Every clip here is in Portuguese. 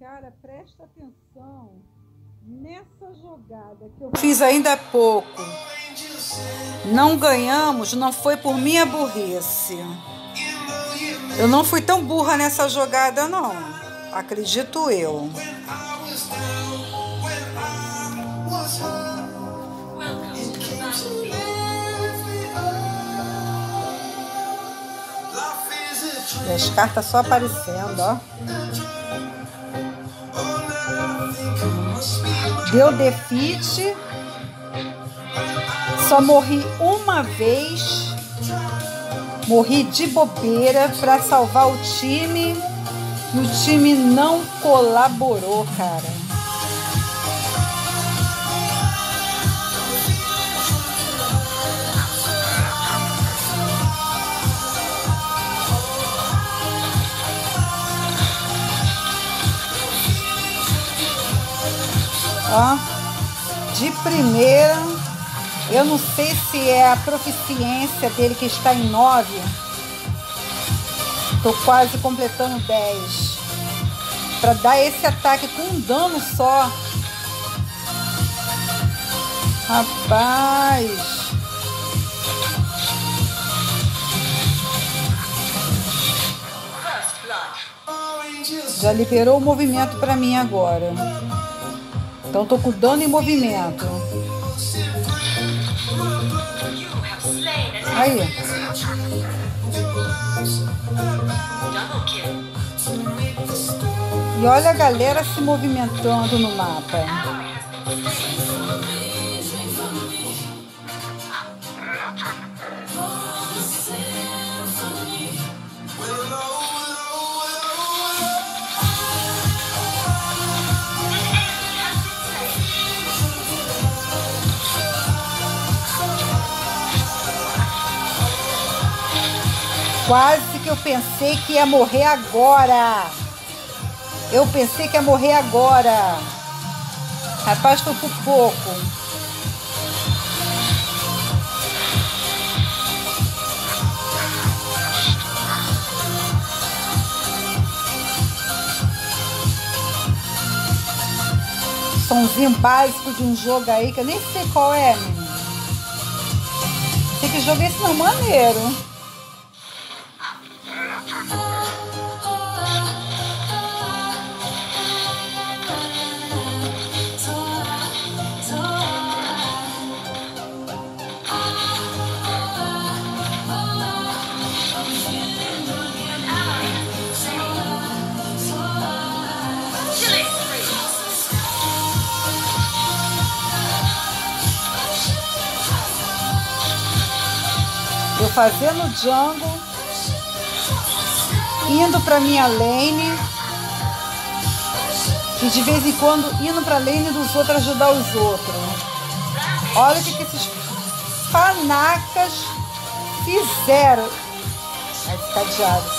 Cara, presta atenção nessa jogada que eu fiz ainda há pouco. Não ganhamos, não foi por minha burrice. Eu não fui tão burra nessa jogada, não. Acredito eu. E as cartas só aparecendo, ó. Deu defeat. Só morri uma vez. Morri de bobeira para salvar o time. E o time não colaborou, cara. Ó, de primeira, eu não sei se é a proficiência dele que está em 9. Tô quase completando 10. Para dar esse ataque com um dano só. Rapaz. Já liberou o movimento para mim agora. Então tô com dano em movimento. Aí. E olha a galera se movimentando no mapa. Quase que eu pensei que ia morrer agora. Eu pensei que ia morrer agora. Rapaz, foi por pouco. Somzinho básico de um jogo aí que eu nem sei qual é, menino. Sei que jogo é esse não, maneiro. Fazendo jungle, indo para minha lane e de vez em quando indo para a lane dos outros ajudar os outros. Olha o que, que esses panacas fizeram. Ai, cadeado.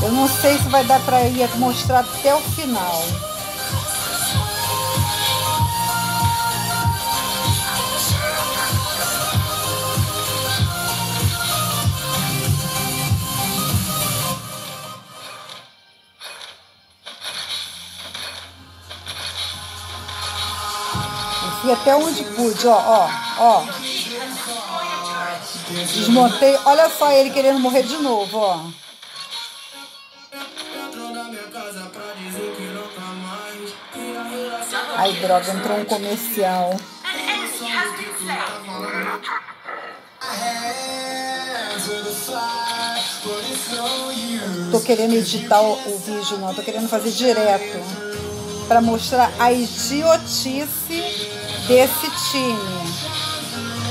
Eu não sei se vai dar para ir mostrar até o final. E até onde pude, ó, ó, ó. Desmontei. Olha só ele querendo morrer de novo, ó. Ai, droga, entrou um comercial. Tô querendo editar o, vídeo, não. Tô querendo fazer direto. para mostrar a idiotice desse time.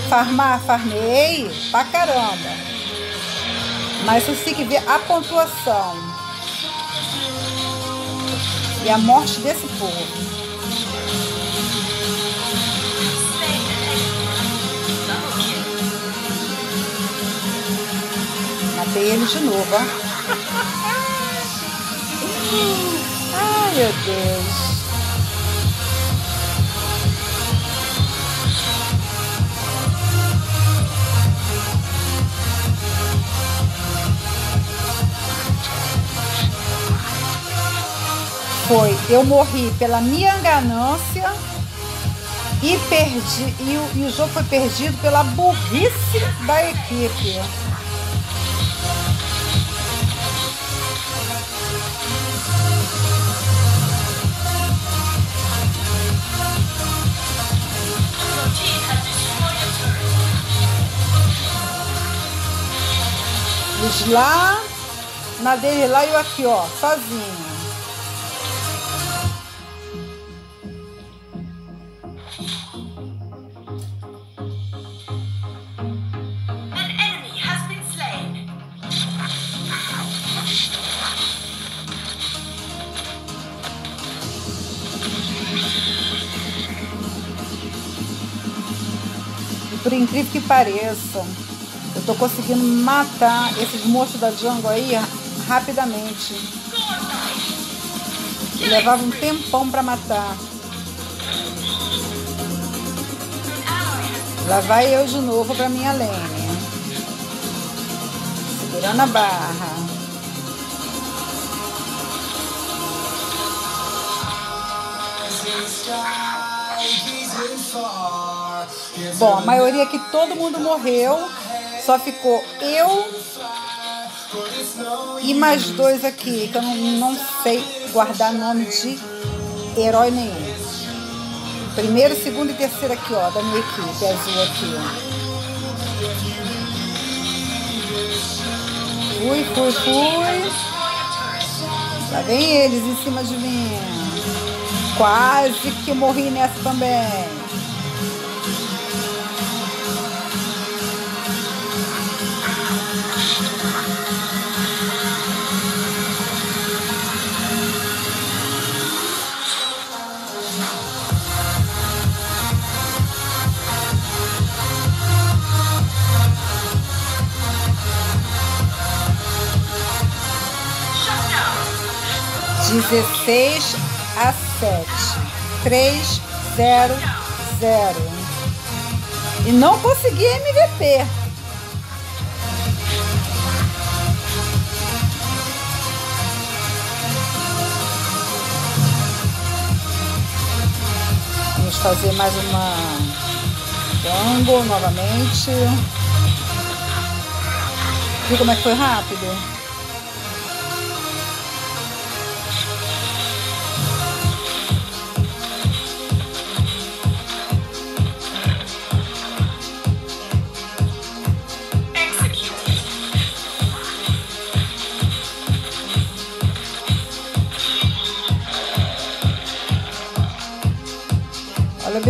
Farmar, farmei pra caramba. Mas você tem que ver a pontuação. E a morte desse povo. Matei ele de novo, ó. Ai, meu Deus. Foi eu morri pela minha ganância e perdi e o, e o jogo foi perdido pela burrice da equipe. Lá, na lá e eu aqui, ó, sozinha. Por incrível que pareça, eu tô conseguindo matar esses monstros da jungle aí rapidamente. levava um tempão para matar. Lá vai eu de novo para minha lane. Segurando a barra. Bom, a maioria que todo mundo morreu. Só ficou eu e mais dois aqui, que eu não, não sei guardar nome de herói nenhum. Primeiro, segundo e terceiro aqui, ó, da minha equipe azul aqui. Fui, fui, fui. Lá vem eles em cima de mim. Quase que morri nessa também. 16 a 7. 3, 0, 0. E não consegui MVP. Vamos fazer mais uma jungle novamente. Viu como é que foi rápido?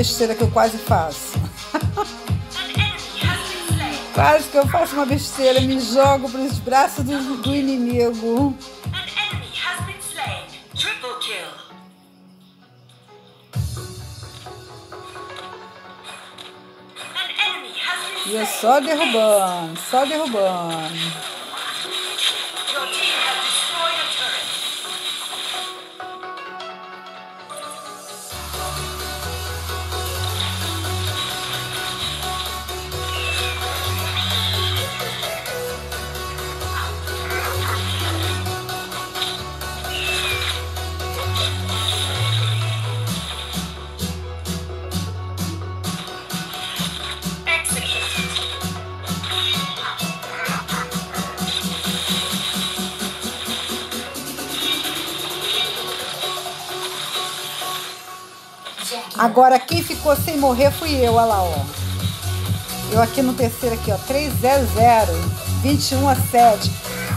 Besteira que eu quase faço. quase que eu faço uma besteira, me jogo para os braços do, do inimigo. E eu só derrubando, só derrubando. Agora quem ficou sem morrer fui eu, olha lá, ó. Eu aqui no terceiro aqui, ó, 300, 21 a 7.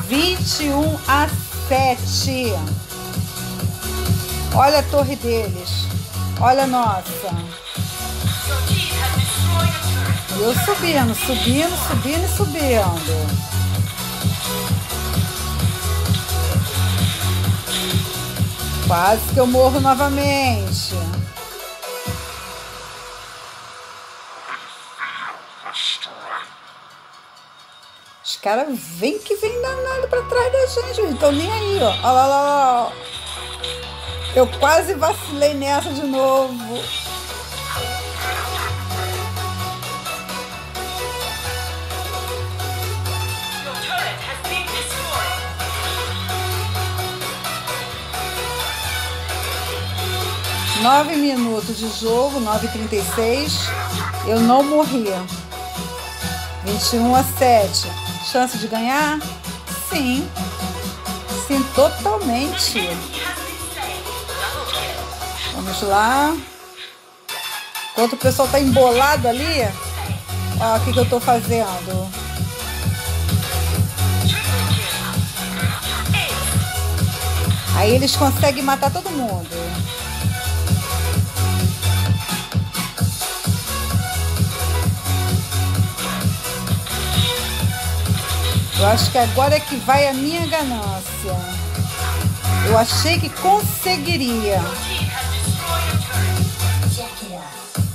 21 a 7. Olha a torre deles. Olha a nossa. Eu subindo, subindo, subindo e subindo. Quase que eu morro novamente. Caras vem que vem danado pra trás da gente, não estão nem aí, ó. Olha lá, lá, lá. Eu quase vacilei nessa de novo. 9 minutos de jogo, 9h36. Eu não morri. 21 a 7. Chance de ganhar? Sim. Sim, totalmente. Vamos lá. Enquanto o pessoal tá embolado ali, ó, o que, que eu tô fazendo. Aí eles conseguem matar todo mundo. Eu acho que agora é que vai a minha ganância. Eu achei que conseguiria.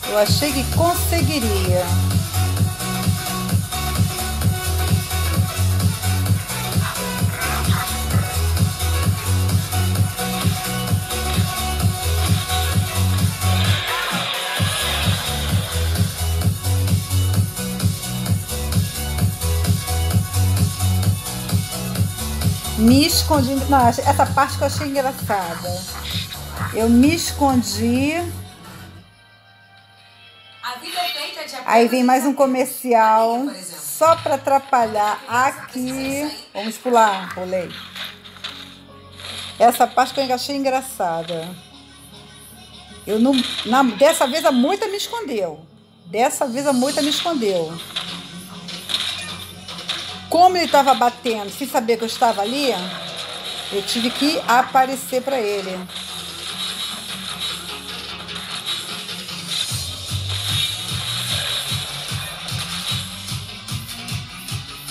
Eu achei que conseguiria. Me escondi. Não, essa parte que eu achei engraçada. Eu me escondi. Aí vem mais um comercial só para atrapalhar aqui. Vamos pular, pulei. Essa parte que eu achei engraçada. Eu não, na, dessa vez a moita me escondeu. Dessa vez a moita me escondeu. Como ele estava batendo, sem saber que eu estava ali, eu tive que aparecer para ele.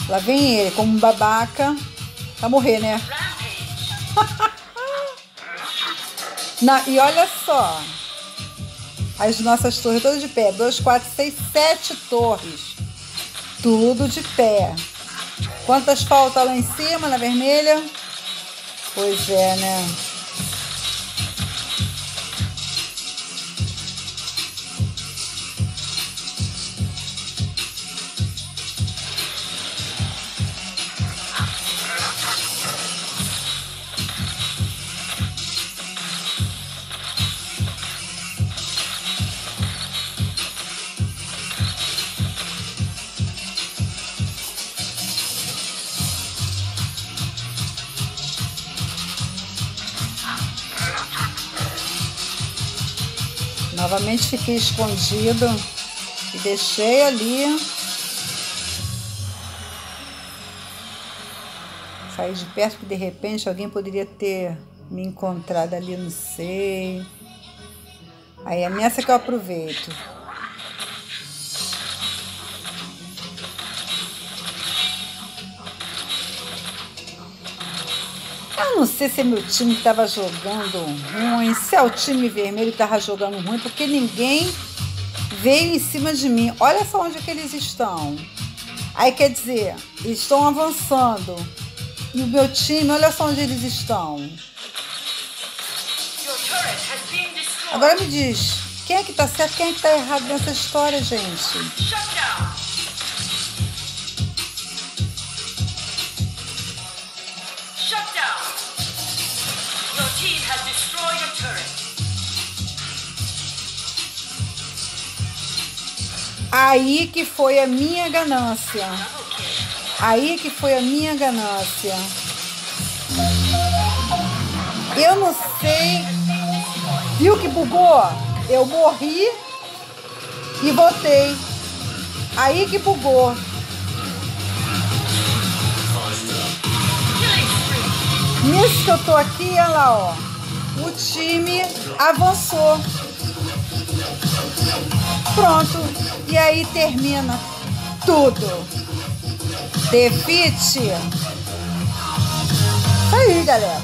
Lá vem ele, como um babaca. Pra morrer, né? Não, e olha só. As nossas torres todas de pé. 2, 4, 6, 7 torres. Tudo de pé. Quantas faltam lá em cima, na vermelha? Pois é, né? Novamente fiquei escondido e deixei ali. Saí de perto que de repente alguém poderia ter me encontrado ali, não sei. Aí é que eu aproveito. Eu não sei se meu time estava jogando ruim, se é o time vermelho estava jogando ruim, porque ninguém veio em cima de mim. Olha só onde é que eles estão. Aí quer dizer, eles estão avançando. E o meu time, olha só onde eles estão. Agora me diz, quem é que tá certo, quem é que tá errado nessa história, gente? Aí que foi a minha ganância. Aí que foi a minha ganância. Eu não sei. Viu que bugou? Eu morri e voltei. Aí que bugou. Nisso que eu tô aqui, olha lá, ó. O time avançou. Pronto. E aí termina tudo. Defite. Aí, galera.